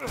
Ugh.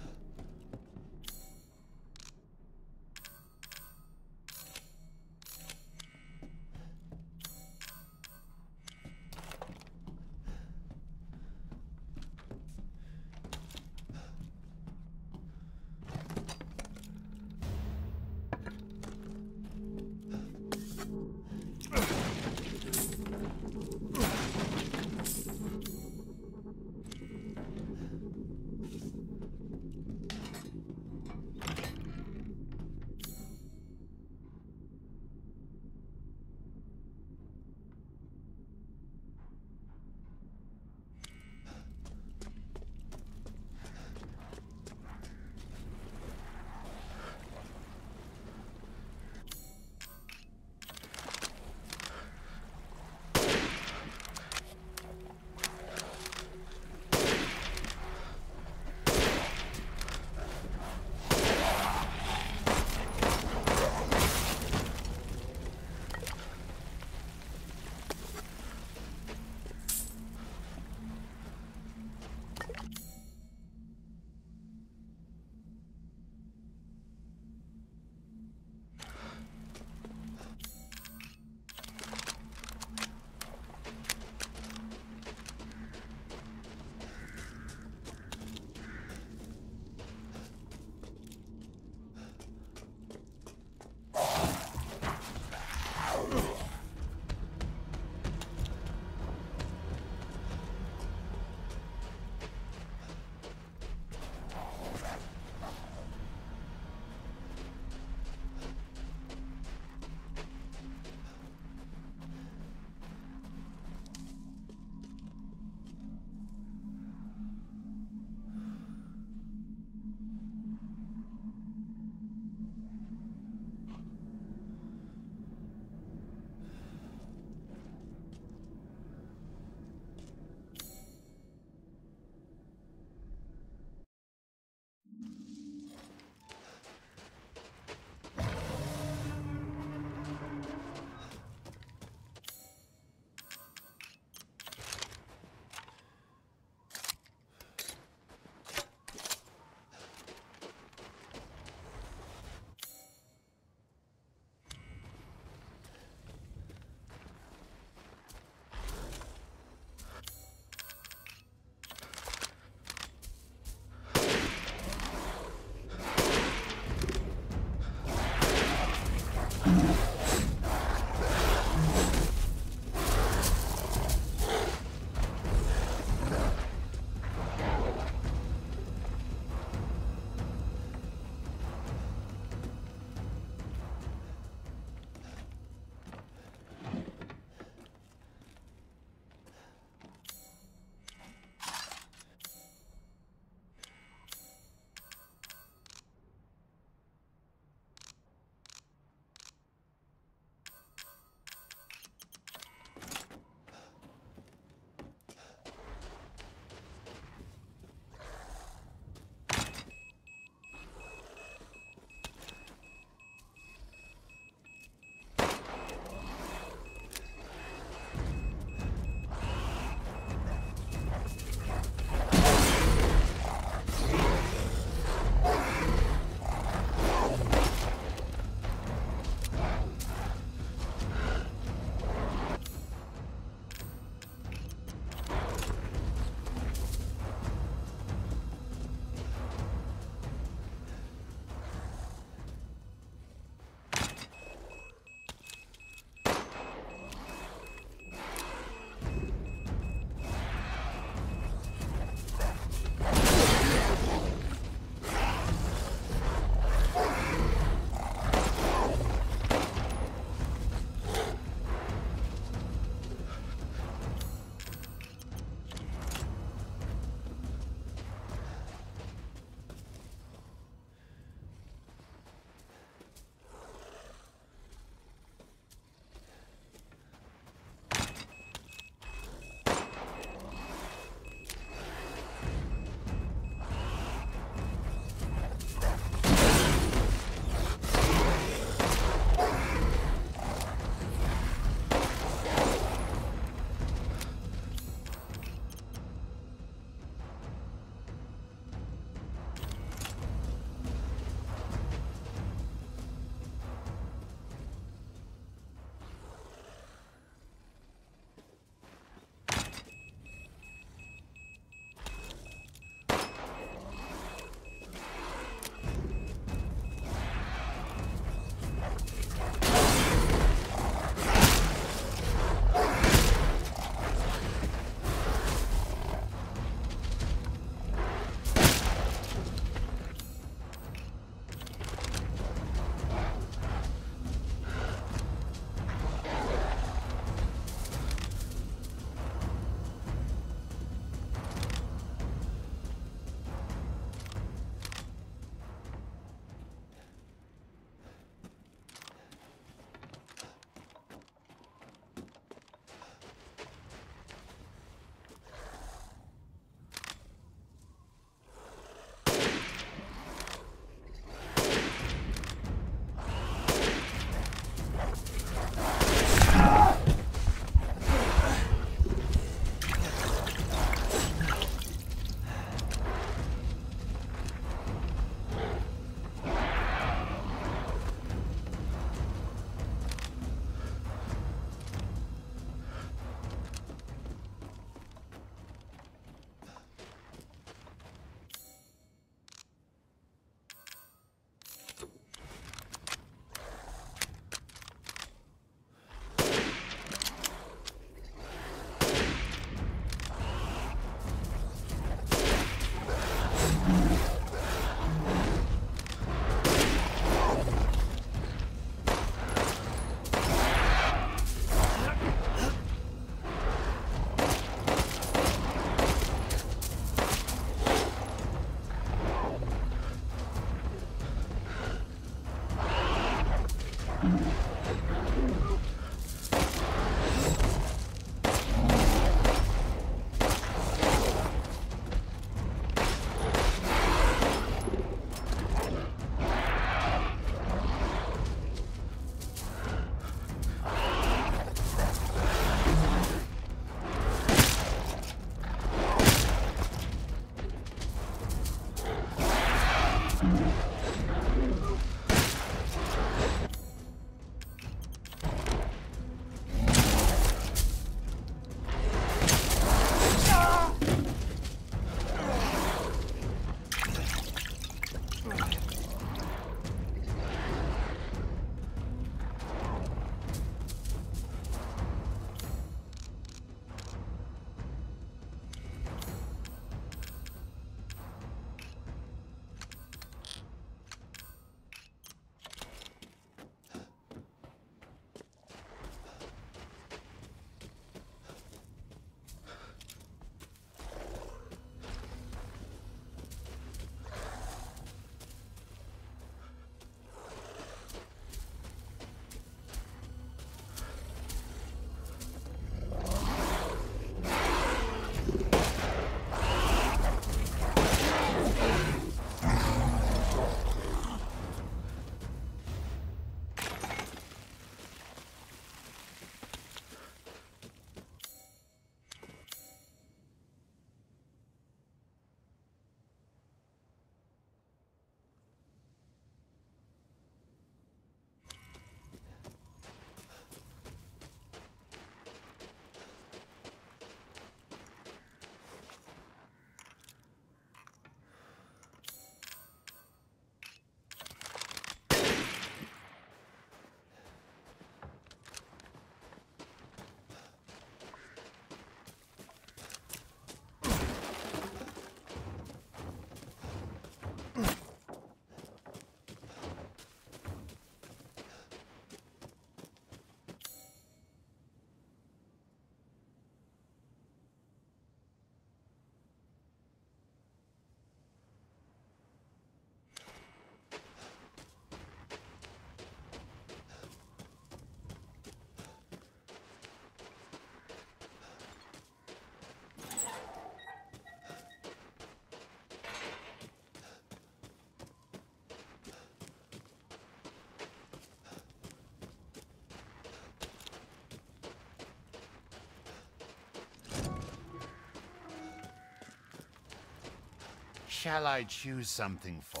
Shall I choose something for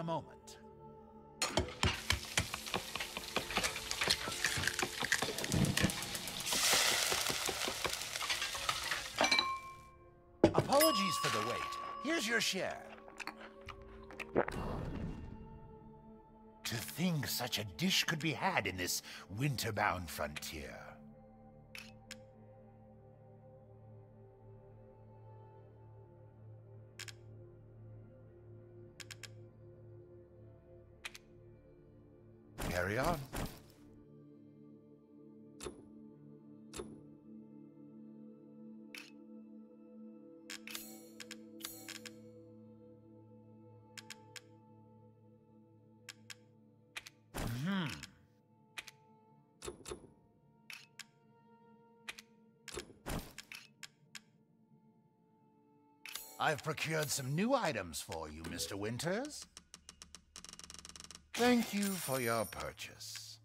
a moment. Apologies for the wait. Here's your share. To think such a dish could be had in this winter-bound frontier. I've procured some new items for you, Mr. Winters. Thank you for your purchase.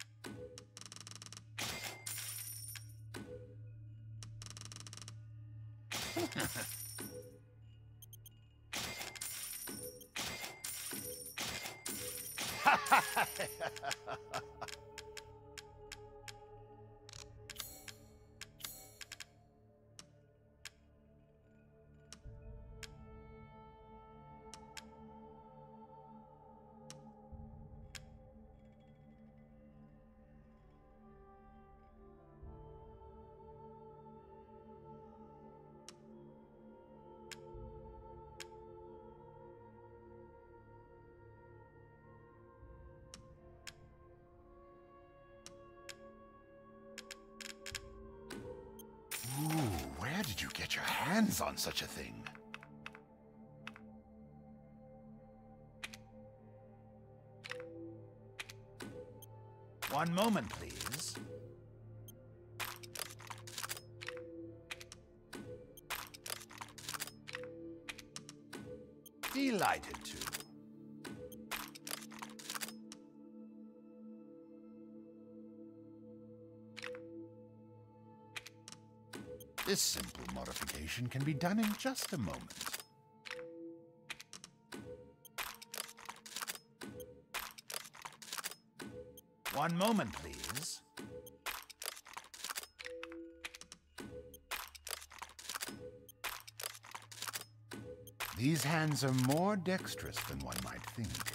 hands on such a thing. One moment, please. Delighted This simple modification can be done in just a moment. One moment, please. These hands are more dexterous than one might think.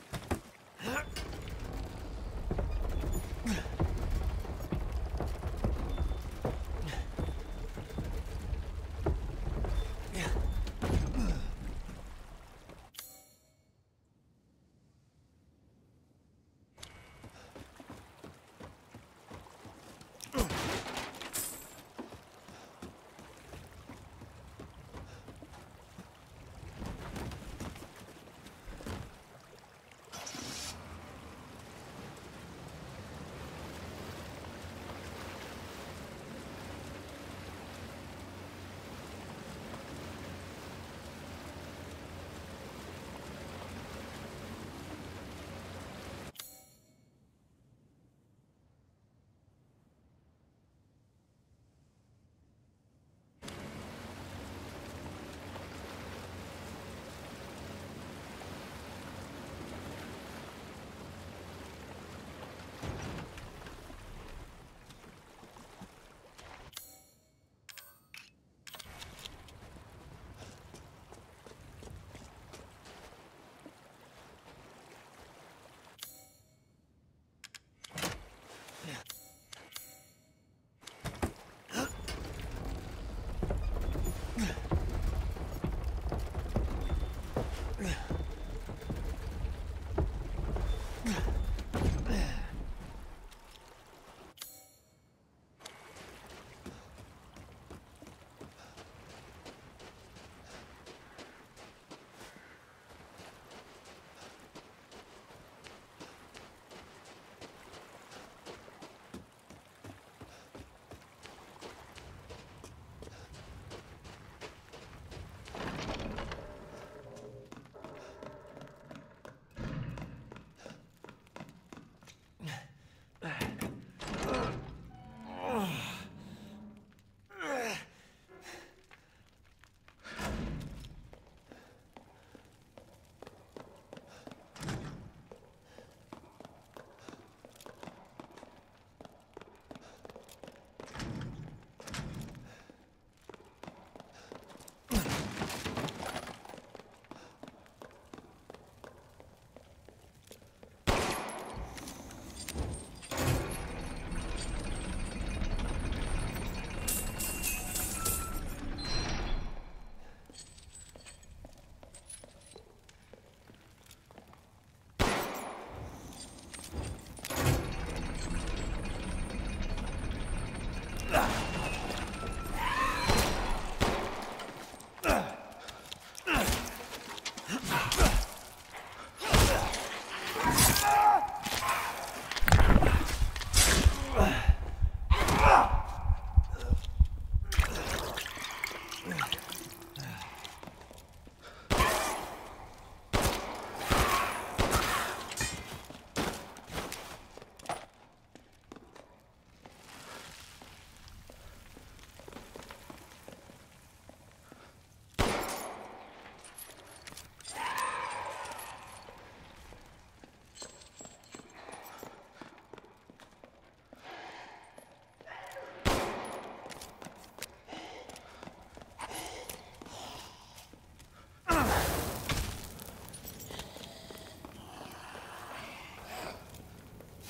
Ugh.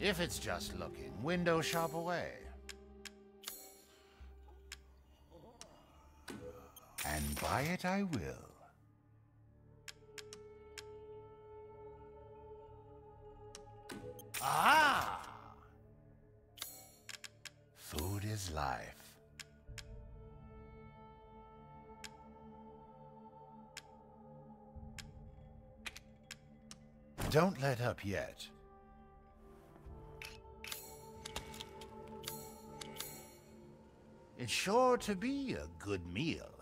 If it's just looking, window shop away. And buy it I will. Ah! Food is life. Don't let up yet. Sure to be a good meal.